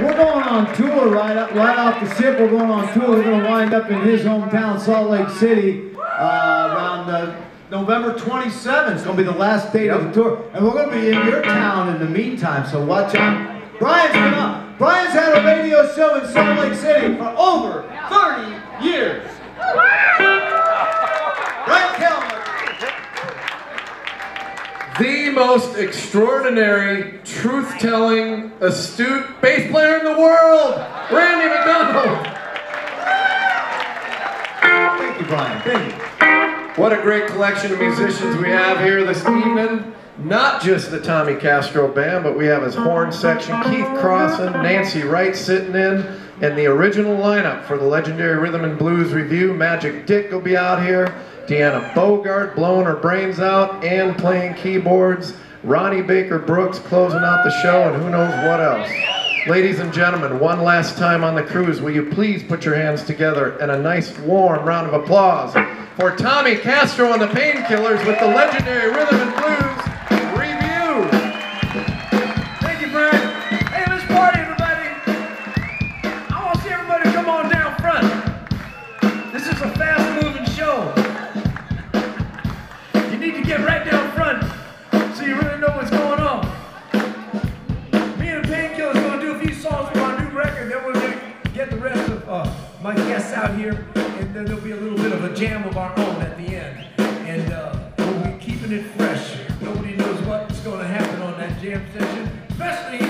We're going on tour right up, right off the ship. We're going on tour. We're going to wind up in his hometown, Salt Lake City, uh, around uh, November 27th. It's going to be the last date of the tour, and we're going to be in your town in the meantime. So watch out. Brian's been on. Brian's had a radio show in Salt Lake City for over 30 years. The most extraordinary, truth-telling, astute bass player in the world, Randy McDonald. Thank you, Brian. Thank you. What a great collection of musicians we have here this evening. Not just the Tommy Castro Band, but we have his horn section, Keith Crossan, Nancy Wright sitting in, and the original lineup for the legendary Rhythm and Blues Revue. Magic Dick will be out here. Deanna Bogart blowing her brains out and playing keyboards. Ronnie Baker Brooks closing out the show, and who knows what else. Ladies and gentlemen, one last time on the cruise, will you please put your hands together and a nice warm round of applause for Tommy Castro and the Painkillers with the legendary Rhythm and need to get right down front so you really know what's going on. Me and Painkillers to do a few songs from our new record, then we're to get the rest of uh, my guests out here, and then there'll be a little bit of a jam of our own at the end. And uh, we'll be keeping it fresh. Nobody knows what's going to happen on that jam session, especially